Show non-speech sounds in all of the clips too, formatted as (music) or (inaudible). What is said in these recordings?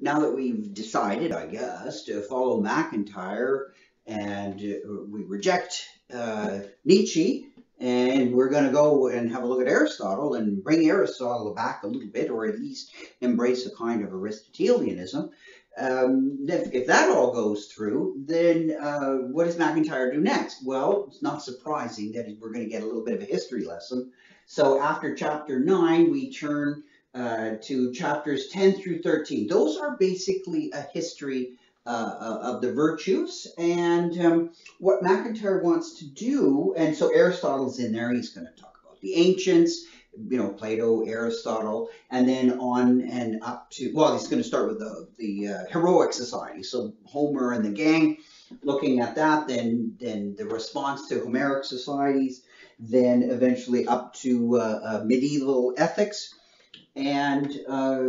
now that we've decided, I guess, to follow MacIntyre and uh, we reject uh, Nietzsche and we're going to go and have a look at Aristotle and bring Aristotle back a little bit, or at least embrace a kind of Aristotelianism. Um, if, if, that all goes through, then uh, what does MacIntyre do next? Well, it's not surprising that we're going to get a little bit of a history lesson. So after chapter 9, we turn uh, to chapters 10 through 13. Those are basically a history uh, of the virtues and um, what MacIntyre wants to do. And so Aristotle's in there. He's going to talk about the ancients, you know, Plato, Aristotle, and then on and up to, well, he's going to start with the, the uh, heroic society. So Homer and the gang, looking at that, then, then the response to Homeric societies, then eventually up to uh, uh medieval ethics. And uh,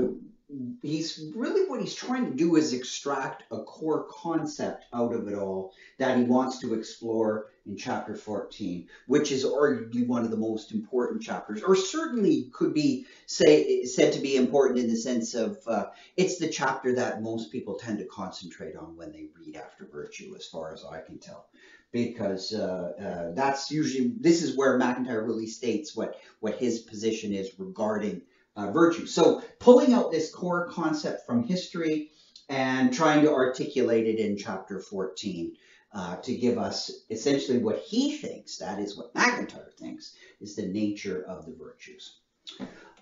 he's really what he's trying to do is extract a core concept out of it all that he wants to explore in chapter 14 which is arguably one of the most important chapters or certainly could be say said to be important in the sense of uh, it's the chapter that most people tend to concentrate on when they read after virtue as far as i can tell. Because uh, uh, that's usually this is where MacIntyre really states what what his position is regarding uh, virtue. So pulling out this core concept from history and trying to articulate it in chapter 14 uh, to give us essentially what he thinks, that is what MacIntyre thinks, is the nature of the virtues.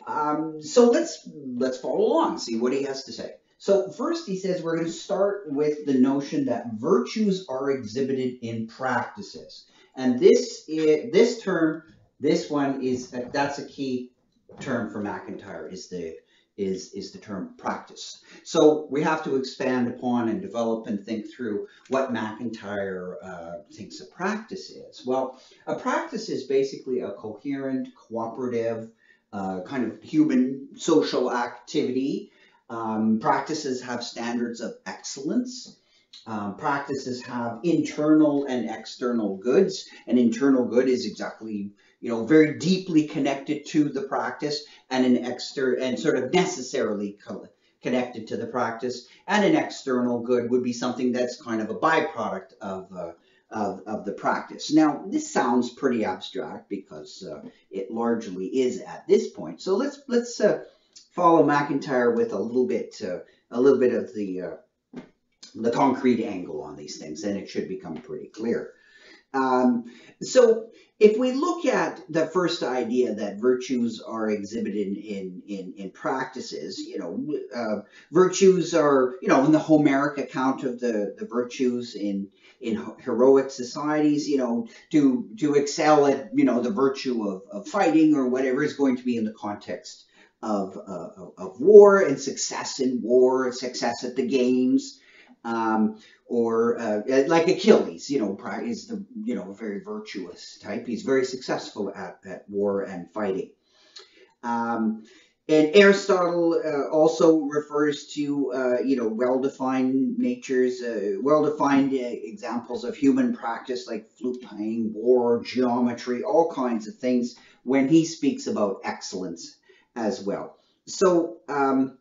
Um, so let's let's follow along, see what he has to say. So first he says we're going to start with the notion that virtues are exhibited in practices. And this is, this term, this one is, that's a key term for MacIntyre is the is is the term practice. So we have to expand upon and develop and think through what MacIntyre uh, thinks a practice is. Well, a practice is basically a coherent, cooperative, uh, kind of human social activity. Um, practices have standards of excellence. Um, practices have internal and external goods. An internal good is exactly you know, very deeply connected to the practice and an exter and sort of necessarily co connected to the practice. And an external good would be something that's kind of a byproduct of, uh, of, of the practice. Now, this sounds pretty abstract because uh, it largely is at this point. So let's let's uh, follow MacIntyre with a little bit uh, a little bit of the uh, the concrete angle on these things, and it should become pretty clear. Um, so if we look at the first idea that virtues are exhibited in, in, in practices, you know, uh, virtues are, you know, in the Homeric account of the, the virtues in, in heroic societies, you know, to, to excel at, you know, the virtue of, of fighting or whatever is going to be in the context of, uh, of war and success in war, success at the games, um, or uh, like Achilles, you know, is the you know very virtuous type. He's very successful at, at war and fighting. Um, and Aristotle uh, also refers to uh, you know well-defined natures, uh, well-defined uh, examples of human practice like flute playing, war, geometry, all kinds of things when he speaks about excellence as well. So um,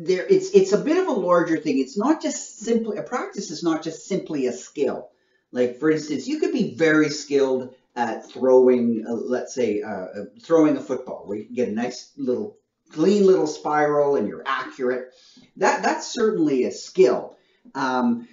there it's it's a bit of a larger thing. It's not just simply a practice is not just simply a skill. Like for instance, you could be very skilled at throwing, uh, let's say, uh, uh, throwing a football, where you can get a nice little clean little spiral and you're accurate. That that's certainly a skill, um,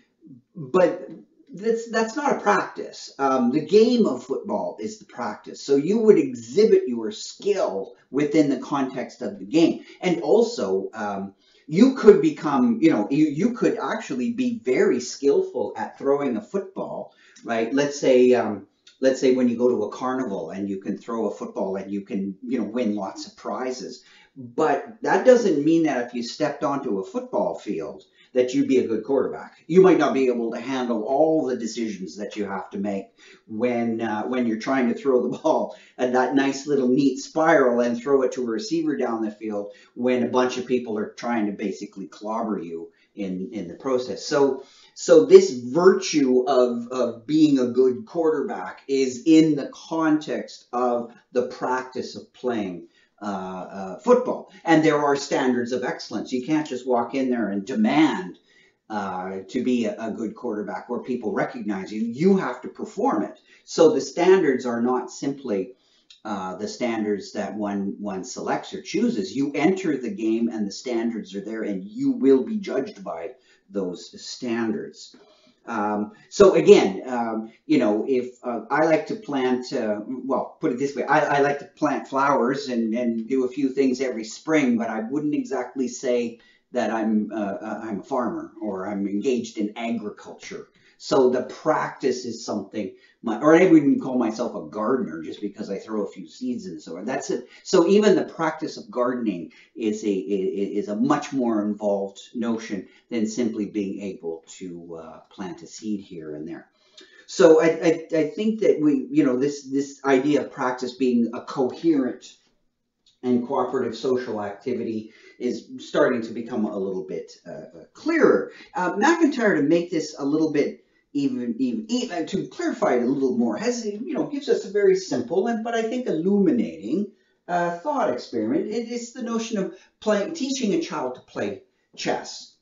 but that's that's not a practice. Um, the game of football is the practice. So you would exhibit your skill within the context of the game, and also um, you could become, you know, you, you could actually be very skillful at throwing a football, right? Let's say, um, let's say when you go to a carnival and you can throw a football and you can, you know, win lots of prizes. But that doesn't mean that if you stepped onto a football field that you'd be a good quarterback. You might not be able to handle all the decisions that you have to make when uh, when you're trying to throw the (laughs) ball at that nice little neat spiral and throw it to a receiver down the field when a bunch of people are trying to basically clobber you in in the process. So so this virtue of, of being a good quarterback is in the context of the practice of playing uh, uh, football. And there are standards of excellence. You can't just walk in there and demand uh, to be a, a, good quarterback where people recognize you. You have to perform it. So the standards are not simply uh, the standards that one one selects or chooses. You enter the game and the standards are there, and you will be judged by those standards. Um, so again, um, you know, if uh, I like to plant, uh, well, put it this way, I, I, like to plant flowers and, and do a few things every spring, but I wouldn't exactly say that I'm uh, uh I'm a farmer or I'm engaged in agriculture. So the practice is something, my, or I wouldn't call myself a gardener just because I throw a few seeds in so on. that's it. So even the practice of gardening is a is a much more involved notion than simply being able to uh, plant a seed here and there. So I, I, I think that we, you know, this this idea of practice being a coherent and cooperative social activity is starting to become a little bit uh, clearer. Uh, MacIntyre, to make this a little bit even, even, even to clarify it a little more, has you know gives us a very simple and but I think illuminating uh, thought experiment. It is the notion of playing, teaching a child to play chess.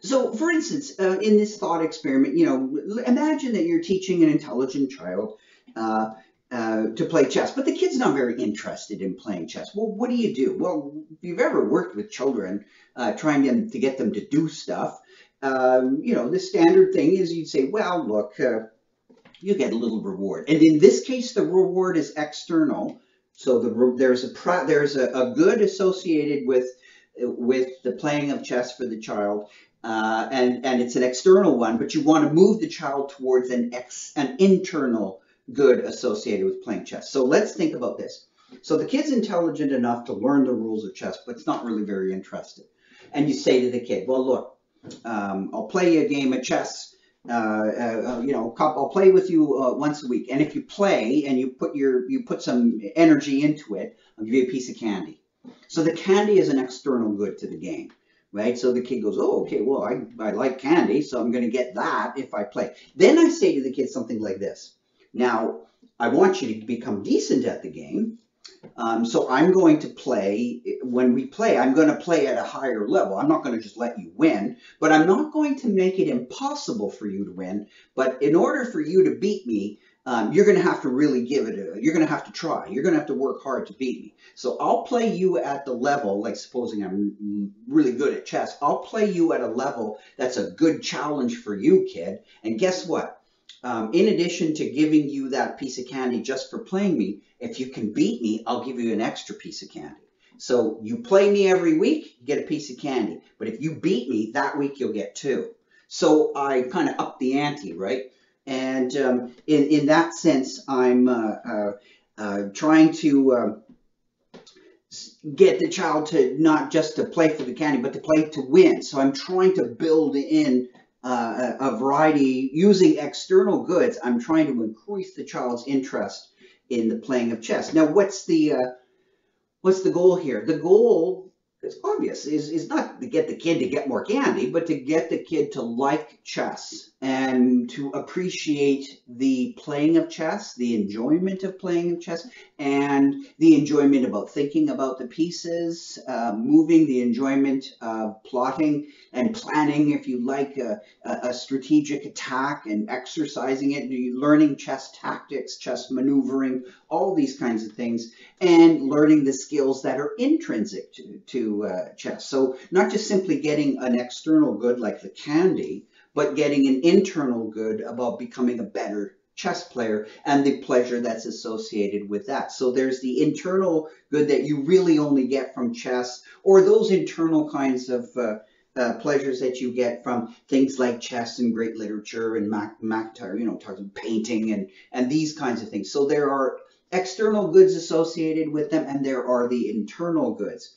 So, for instance, uh, in this thought experiment, you know, imagine that you're teaching an intelligent child uh, uh, to play chess, but the kid's not very interested in playing chess. Well, what do you do? Well, if you've ever worked with children, uh, trying to, to get them to do stuff, um, you know, the standard thing is you'd say, well, look, uh, you get a little reward. And in this case, the reward is external. So the, there's a there's a, a, good associated with with the playing of chess for the child, uh, and and it's an external one. But you want to move the child towards an ex an internal good associated with playing chess. So let's think about this. So the kid's intelligent enough to learn the rules of chess, but it's not really very interested. And you say to the kid, well, look, um, I'll play a game of chess. Uh, uh, you know, I'll play with you uh, once a week, and if you play and you put your you put some energy into it, I'll give you a piece of candy. So the candy is an external good to the game, right? So the kid goes, oh, okay, well, I, I like candy, so I'm going to get that if I play. Then I say to the kid something like this. Now, I want you to become decent at the game, um, so I'm going to play, when we play, I'm going to play at a higher level. I'm not going to just let you win, but I'm not going to make it impossible for you to win. But in order for you to beat me, um, you're going to have to really give it a, you're going to have to try. You're going to have to work hard to beat me. So I'll play you at the level, like supposing I'm really good at chess, I'll play you at a level that's a good challenge for you, kid. And guess what? Um, in addition to giving you that piece of candy just for playing me, if you can beat me, I'll give you an extra piece of candy. So you play me every week, you get a piece of candy. But if you beat me, that week you'll get two. So I kind of up the ante, right? And um, in, in that sense, I'm uh, uh, uh, trying to um, get the child to not just to play for the candy, but to play to win. So I'm trying to build in uh, a variety using external goods. I'm trying to increase the child's interest in the playing of chess. Now, what's the uh, what's the goal here? The goal it's obvious, is, is not to get the kid to get more candy, but to get the kid to like chess and to appreciate the playing of chess, the enjoyment of playing of chess, and the enjoyment about thinking about the pieces, uh, moving, the enjoyment of plotting and planning, if you like, a, a strategic attack and exercising it, learning chess tactics, chess maneuvering, all these kinds of things, and learning the skills that are intrinsic to, to uh, chess. So not just simply getting an external good like the candy, but getting an internal good about becoming a better chess player and the pleasure that's associated with that. So there's the internal good that you really only get from chess or those internal kinds of uh, uh, pleasures that you get from things like chess and great literature and Mac, MacIntyre, you know, talking painting and, and these kinds of things. So there are external goods associated with them and there are the internal goods.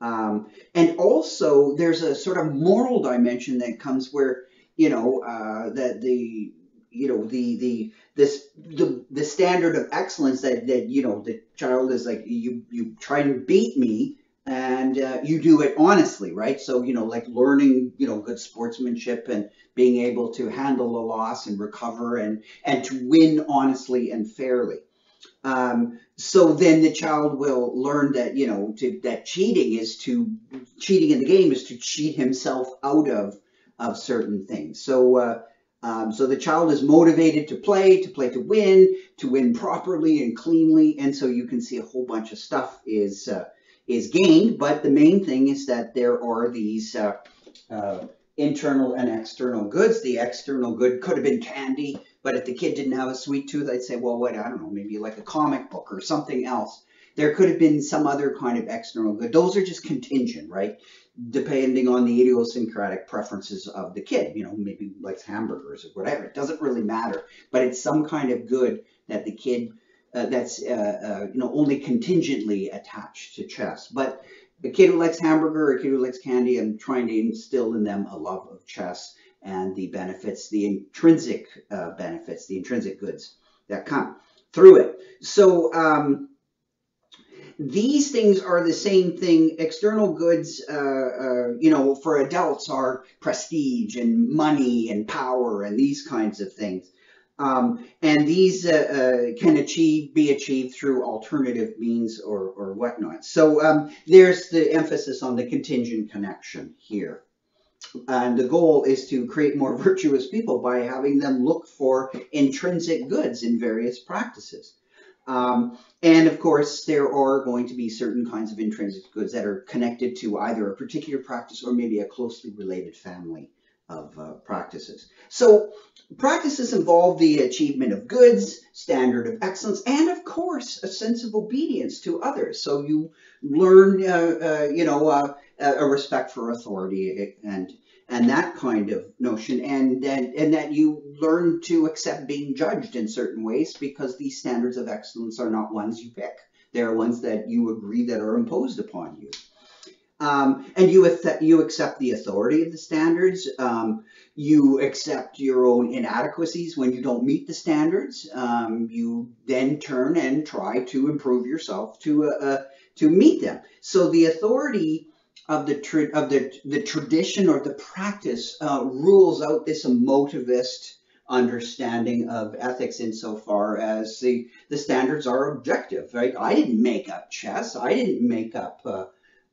Um, and also, there's a sort of moral dimension that comes where you know uh, that the you know the the this the the standard of excellence that that you know the child is like you you try to beat me and uh, you do it honestly right? So you know like learning you know good sportsmanship and being able to handle a loss and recover and and to win honestly and fairly Um, so then the child will learn that you know to, that cheating is to cheating in the game is to cheat himself out of of certain things. So uh, um, so the child is motivated to play, to play to win, to win properly and cleanly, and so you can see a whole bunch of stuff is uh, is gained. But the main thing is that there are these uh, uh internal and external goods. The external good could have been candy, but if the kid didn't have a sweet tooth, I'd say, well, what, I don't know, maybe like a comic book or something else. There could have been some other kind of external good. Those are just contingent, right? Depending on the idiosyncratic preferences of the kid. You know, maybe likes hamburgers or whatever. It doesn't really matter. But it's some kind of good that the kid, uh, that's, uh, uh, you know, only contingently attached to chess. But a kid who likes hamburger, a kid who likes candy, I'm trying to instill in them a love of chess and the benefits, the intrinsic uh, benefits, the intrinsic goods that come through it. So um, these things are the same thing. External goods, uh, uh, you know, for adults are prestige and money and power and these kinds of things. Um, and these uh, uh, can achieve be achieved through alternative means or, or whatnot. So um, there's the emphasis on the contingent connection here. And the goal is to create more (laughs) virtuous people by having them look for intrinsic goods in various practices. Um, and of course, there are going to be certain kinds of intrinsic goods that are connected to either a particular practice or maybe a closely related family of uh, practices. So practices involve the achievement of goods, standard of excellence, and of course, a sense of obedience to others. So you learn, uh, uh, you know, uh, a respect for authority and and that kind of notion, and, and and that you learn to accept being judged in certain ways because these standards of excellence are not ones you pick. They're ones that you agree that are imposed upon you. Um, and you, you accept the authority of the standards. Um, you accept your own inadequacies when you don't meet the standards. Um, you then turn and try to improve yourself to uh, uh, to meet them. So the authority of the of the the tradition or the practice uh, rules out this emotivist understanding of ethics insofar as the the standards are objective. Right? I didn't make up chess. I didn't make up uh,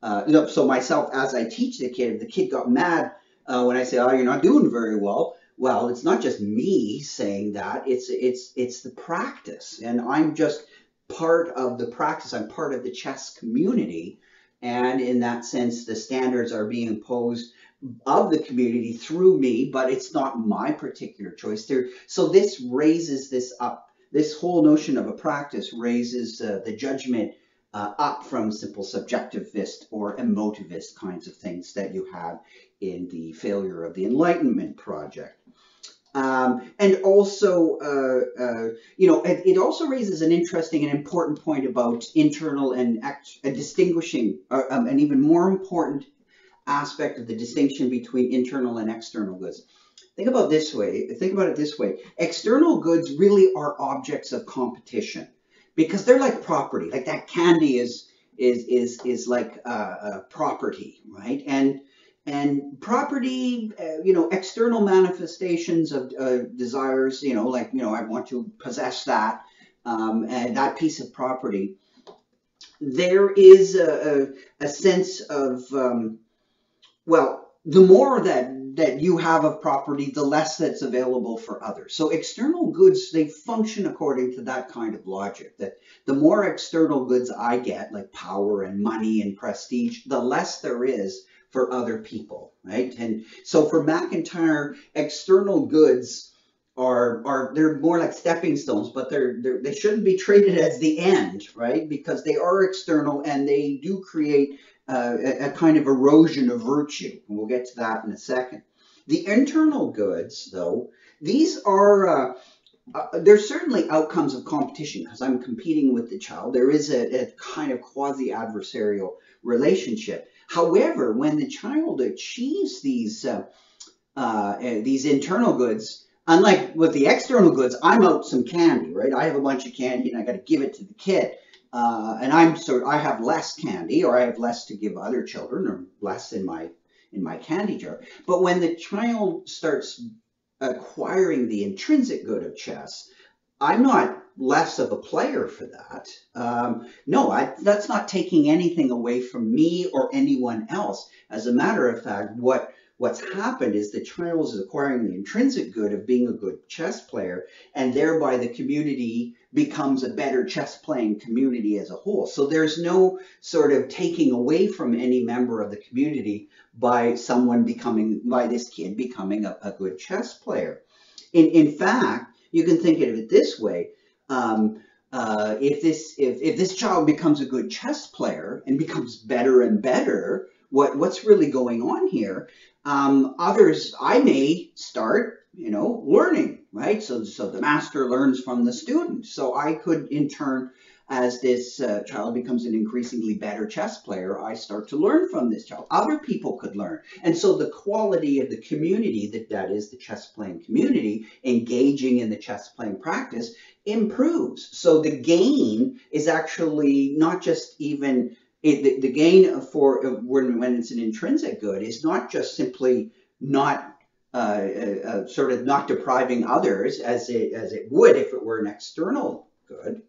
uh, so myself, as I teach the kid, if the kid got mad uh, when I say, "Oh, you're not doing very well," well, it's not just me saying that; it's it's it's the practice, and I'm just part of the practice. I'm part of the chess community, and in that sense, the standards are being imposed of the community through me, but it's not my particular choice. There, so this raises this up. This whole notion of a practice raises uh, the judgment uh, up from simple subjectivist or emotivist kinds of things that you have in the failure of the Enlightenment project. Um, and also, uh, uh, you know, it, it, also raises an interesting and important point about internal and act, a distinguishing, uh, um, an even more important aspect of the distinction between internal and external goods. Think about this way. Think about it this way. External goods really are objects of competition because they're like property. Like that candy is is is is like uh, uh, property, right? And and property, uh, you know, external manifestations of uh, desires, you know, like you know, I want to possess that um, and that piece of property. There is a, a, a sense of um, well, the more that that you have of property, the less that's available for others. So external goods, they function according to that kind of logic, that the more external goods I get, like power and money and prestige, the less there is for other people, right? And so for MacIntyre, external goods are, are they're more like stepping stones, but they're, they're they shouldn't be treated as the end, right? Because they are external and they do create uh, a, a, kind of erosion of virtue. And we'll get to that in a second. The internal goods, though, these are, uh, uh, there's certainly outcomes of competition because I'm competing with the child. There is a, a kind of quasi-adversarial relationship. However, when the child achieves these, uh, uh, these internal goods, unlike with the external goods, I'm out some candy, right? I have a bunch of candy and I got to give it to the kid uh, and I'm sort I have less candy or I have less to give other children or less in my in my candy jar. But when the child starts acquiring the intrinsic good of chess, I'm not less of a player for that. Um, no, I, that's not taking anything away from me or anyone else. As a matter of fact, what what's happened is the child is acquiring the intrinsic good of being a good chess player, and thereby the community becomes a better chess playing community as a whole. So there's no sort of taking away from any member of the community by someone becoming, by this kid becoming a, a good chess player. In, in fact, you can think of it this way. Um, uh, if this if, if this child becomes a good chess player and becomes better and better, what what's really going on here? Um, others, I may start, you know, learning, right? So so the master learns from the student. So I could in turn as this uh, child becomes an increasingly better chess player, I start to learn from this child. Other people could learn. And so the quality of the community, that, that is the chess playing community, engaging in the chess playing practice, improves. So the gain is actually not just even, it, the, the, gain for when, when it's an intrinsic good is not just simply not uh, uh, uh, sort of not depriving others as it, as it would if it were an external good,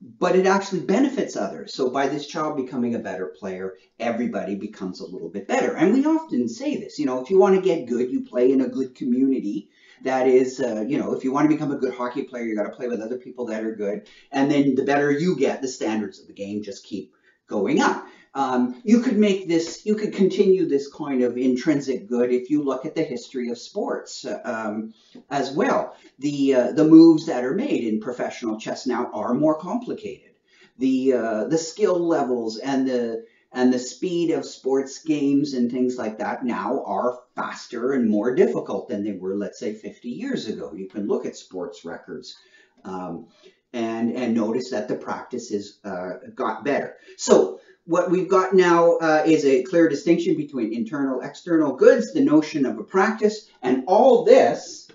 but it actually benefits others. So by this child becoming a better player, everybody becomes a little bit better. And we often say this, you know, if you want to get good, you play in a good community. That is, uh, you know, if you want to become a good hockey player, you got to play with other people that are good. And then the better you get, the standards of the game just keep going up. Um, you could make this, you could continue this kind of intrinsic good if you look at the history of sports um, as well. The, uh, the moves that are made in professional chess now are more complicated. The, uh, the skill levels and the, and the speed of sports games and things like that now are faster and more difficult than they were, let's say, 50 years ago. You can look at sports records. Um, and, and notice that the practices uh, got better. So what we've got now uh, is a clear distinction between internal, external goods, the notion of a practice, and all this,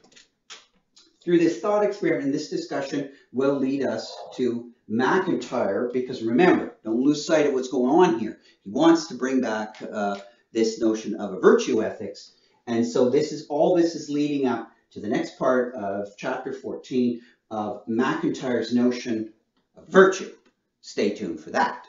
through this thought experiment this discussion, will lead us to MacIntyre, because remember, don't lose sight of what's going on here. He wants to bring back uh, this notion of a virtue ethics, and so this is all this is leading up to the next part of chapter 14 of MacIntyre's notion of virtue. Stay tuned for that.